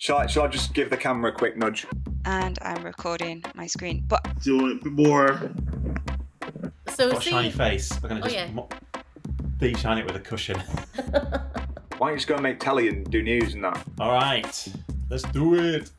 Shall I, shall I just give the camera a quick nudge? And I'm recording my screen. But Do it more. So Got a see, shiny face. We're going Oh, to just yeah. mo- deep shine it with a cushion. Why don't you just go and make telly and do news and that? All right, let's do it.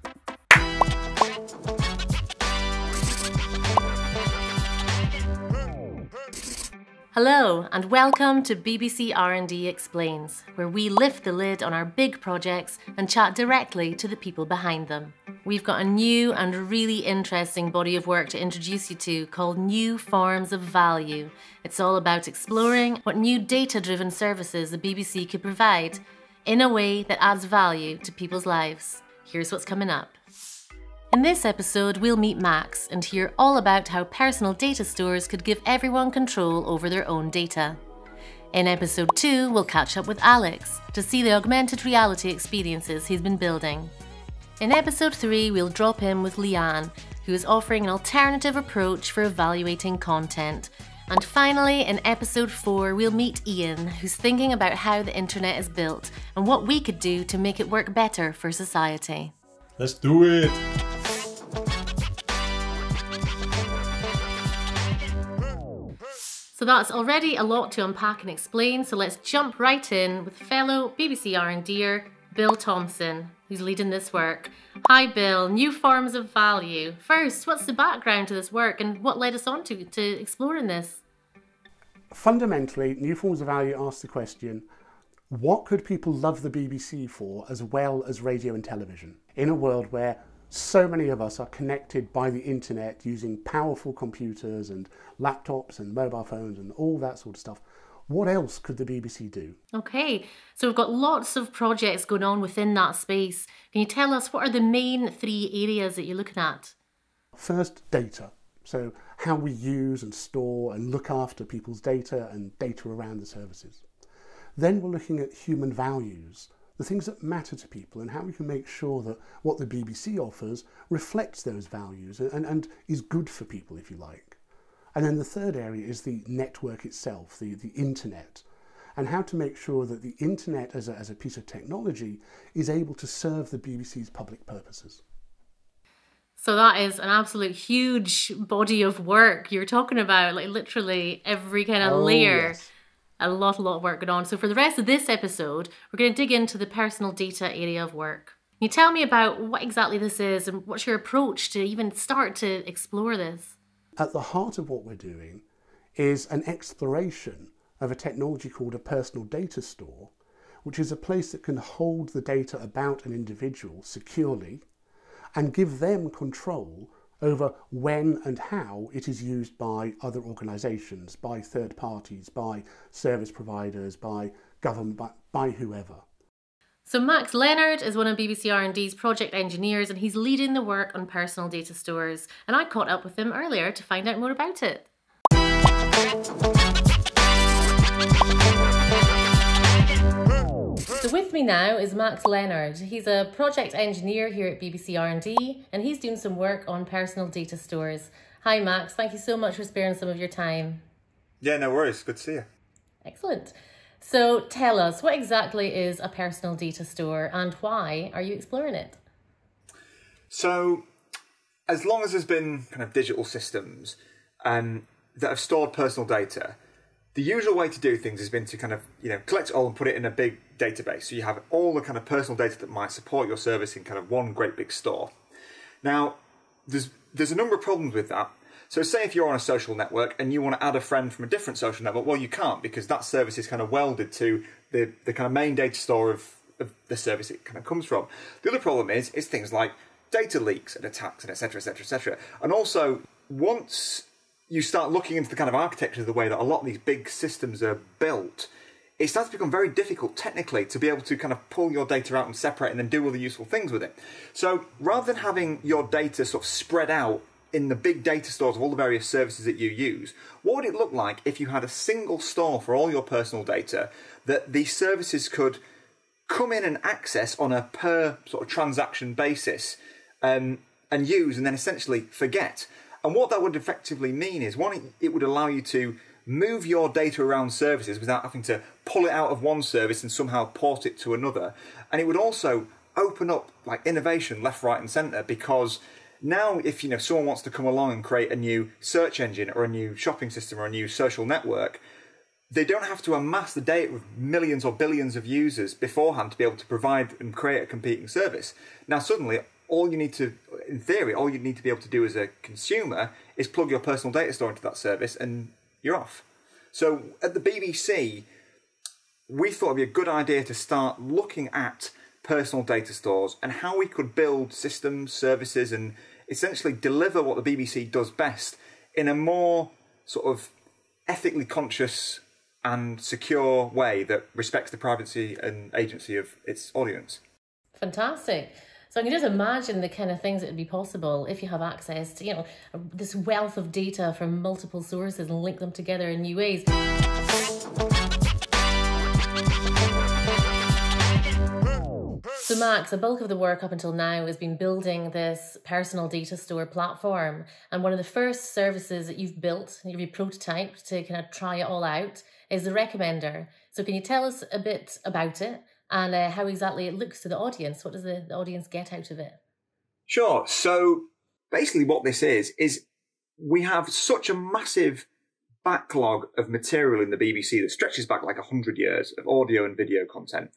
Hello and welcome to BBC R&D Explains, where we lift the lid on our big projects and chat directly to the people behind them. We've got a new and really interesting body of work to introduce you to called New Forms of Value. It's all about exploring what new data-driven services the BBC could provide in a way that adds value to people's lives. Here's what's coming up. In this episode, we'll meet Max and hear all about how personal data stores could give everyone control over their own data. In episode 2, we'll catch up with Alex to see the augmented reality experiences he's been building. In episode 3, we'll drop in with Leanne, who is offering an alternative approach for evaluating content. And finally, in episode 4, we'll meet Ian, who's thinking about how the internet is built and what we could do to make it work better for society. Let's do it. So that's already a lot to unpack and explain, so let's jump right in with fellow BBC R&D'er Bill Thompson, who's leading this work. Hi Bill, new forms of value. First, what's the background to this work and what led us on to, to exploring this? Fundamentally, New Forms of Value asks the question what could people love the BBC for as well as radio and television? In a world where so many of us are connected by the internet using powerful computers and laptops and mobile phones and all that sort of stuff, what else could the BBC do? Okay, so we've got lots of projects going on within that space. Can you tell us what are the main three areas that you're looking at? First, data. So, how we use and store and look after people's data and data around the services. Then, we're looking at human values, the things that matter to people, and how we can make sure that what the BBC offers reflects those values and, and is good for people, if you like. And then the third area is the network itself, the, the internet, and how to make sure that the internet as a, as a piece of technology is able to serve the BBC's public purposes. So that is an absolute huge body of work you're talking about, like literally every kind of Oh, layer. yes. A lot, a lot of work going on. So for the rest of this episode, we're going to dig into the personal data area of work. Can you tell me about what exactly this is and what's your approach to even start to explore this? At the heart of what we're doing is an exploration of a technology called a personal data store, which is a place that can hold the data about an individual securely and give them control over when and how it is used by other organisations, by third parties, by service providers, by government, by, by whoever. So Max Leonard is one of BBC R&D's project engineers and he's leading the work on personal data stores. And I caught up with him earlier to find out more about it. With me now is Max Leonard. He's a project engineer here at BBC R&D and he's doing some work on personal data stores. Hi Max, thank you so much for sparing some of your time. Yeah, no worries. Good to see you. Excellent. So tell us, what exactly is a personal data store and why are you exploring it? So, as long as there's been kind of digital systems um, that have stored personal data, the usual way to do things has been to kind of you know collect it all and put it in a big database. So you have all the kind of personal data that might support your service in kind of one great big store. Now, there's there's a number of problems with that. So, say if you're on a social network and you want to add a friend from a different social network, well, you can't because that service is kind of welded to the, the kind of main data store of, of the service it kind of comes from. The other problem is is things like data leaks and attacks and etc. etc. etc. And also, once you start looking into the kind of architecture of the way that a lot of these big systems are built, it starts to become very difficult technically to be able to kind of pull your data out and separate and then do all the useful things with it. So rather than having your data sort of spread out in the big data stores of all the various services that you use, what would it look like if you had a single store for all your personal data that these services could come in and access on a per sort of transaction basis um, and use and then essentially forget? And what that would effectively mean is one, it would allow you to move your data around services without having to pull it out of one service and somehow port it to another. And it would also open up like innovation left, right, and centre because now if you know someone wants to come along and create a new search engine or a new shopping system or a new social network, they don't have to amass the data of millions or billions of users beforehand to be able to provide and create a competing service. Now suddenly all you need to in theory all you need to be able to do as a consumer is plug your personal data store into that service and you're off. So at the BBC we thought it'd be a good idea to start looking at personal data stores and how we could build systems, services, and essentially deliver what the BBC does best in a more sort of ethically conscious and secure way that respects the privacy and agency of its audience. Fantastic. So I can just imagine the kind of things that would be possible if you have access to, you know, this wealth of data from multiple sources and link them together in new ways. So, Max, a bulk of the work up until now has been building this personal data store platform. And one of the first services that you've built, you've prototyped to kind of try it all out, is the Recommender. So, can you tell us a bit about it and uh, how exactly it looks to the audience? What does the, the audience get out of it? Sure. So, basically, what this is, is we have such a massive backlog of material in the BBC that stretches back like 100 years of audio and video content.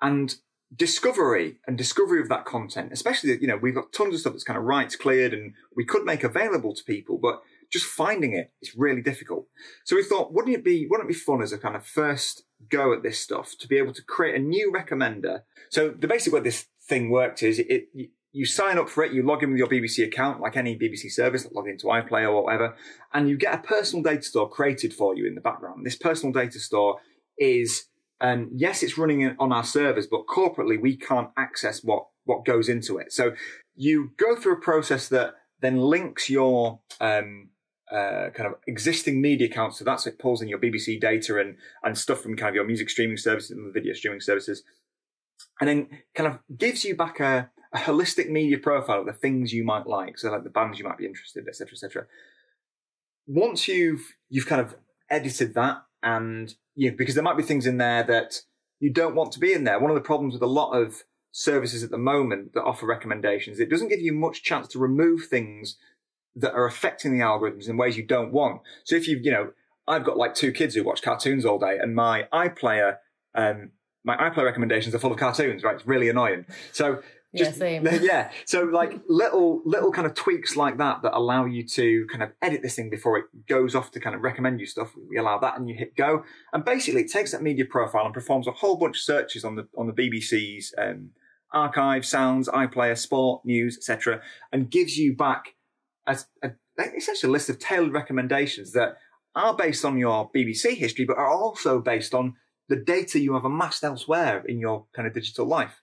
And discovery and discovery of that content, especially, you know, we've got tons of stuff that's kind of rights cleared and we could make available to people, but just finding it is really difficult. So we thought, wouldn't it be, wouldn't it be fun as a kind of first go at this stuff to be able to create a new recommender? So the basic way this thing worked is it, it you sign up for it, you log in with your BBC account, like any BBC service, log into iPlayer or whatever, and you get a personal data store created for you in the background. This personal data store is and yes, it's running on our servers, but corporately we can't access what, what goes into it. So you go through a process that then links your, um, uh, kind of existing media accounts. So that's it pulls in your BBC data and, and stuff from kind of your music streaming services and video streaming services. And then kind of gives you back a, a holistic media profile of the things you might like. So like the bands you might be interested, etc., etc. Once you've, you've kind of edited that and you know, because there might be things in there that you don't want to be in there. One of the problems with a lot of services at the moment that offer recommendations, it doesn't give you much chance to remove things that are affecting the algorithms in ways you don't want. So if you, you know, I've got like two kids who watch cartoons all day and my iPlayer, um, my iPlayer recommendations are full of cartoons, right? It's really annoying. So just, yeah, same. yeah. So like little little kind of tweaks like that that allow you to kind of edit this thing before it goes off to kind of recommend you stuff. We allow that and you hit go. And basically it takes that media profile and performs a whole bunch of searches on the on the BBC's um, archive, sounds, iPlayer, sport, news, etc., and gives you back a, a, essentially a list of tailored recommendations that are based on your BBC history, but are also based on the data you have amassed elsewhere in your kind of digital life.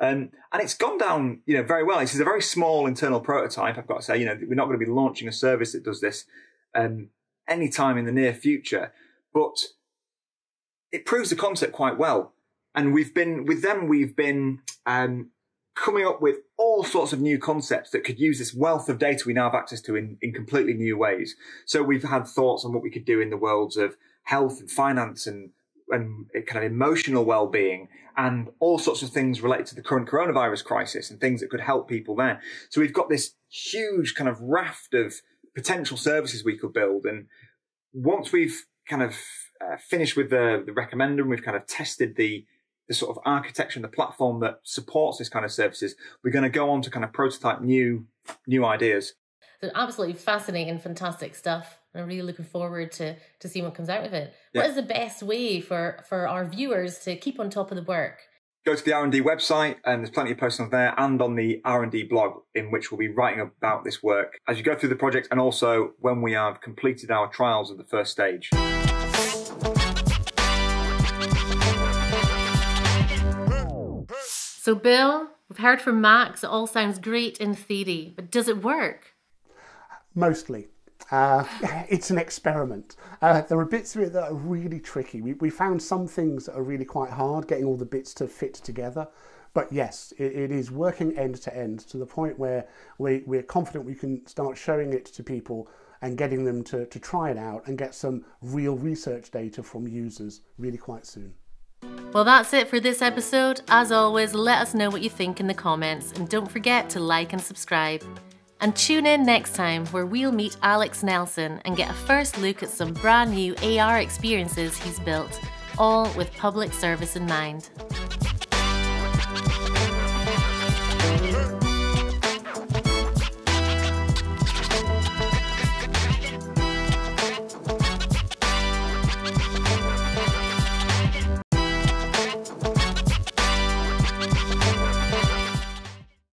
Um, and it's gone down, you know, very well. This is a very small internal prototype. I've got to say, you know, we're not going to be launching a service that does this um, anytime in the near future, but it proves the concept quite well. And we've been with them. We've been um, coming up with all sorts of new concepts that could use this wealth of data we now have access to in, in completely new ways. So we've had thoughts on what we could do in the worlds of health and finance and and kind of emotional well-being and all sorts of things related to the current coronavirus crisis and things that could help people there. So we've got this huge kind of raft of potential services we could build. And once we've kind of uh, finished with the, the recommender and we've kind of tested the, the sort of architecture and the platform that supports this kind of services, we're going to go on to kind of prototype new, new ideas. So absolutely fascinating, fantastic stuff. I'm really looking forward to to see what comes out of it. Yeah. What is the best way for for our viewers to keep on top of the work? Go to the R&D website and there's plenty of posts on there and on the R&D blog in which we'll be writing about this work as you go through the project and also when we have completed our trials of the first stage. So Bill, we've heard from Max, it all sounds great in theory, but does it work? Mostly. Uh, it's an experiment. Uh, there are bits of it that are really tricky. We, we found some things that are really quite hard, getting all the bits to fit together. But yes, it, it is working end to end to the point where we, we're confident we can start showing it to people and getting them to, to try it out and get some real research data from users really quite soon. Well, that's it for this episode. As always, let us know what you think in the comments and don't forget to like and subscribe. And tune in next time where we'll meet Alex Nelson and get a first look at some brand new AR experiences he's built, all with public service in mind.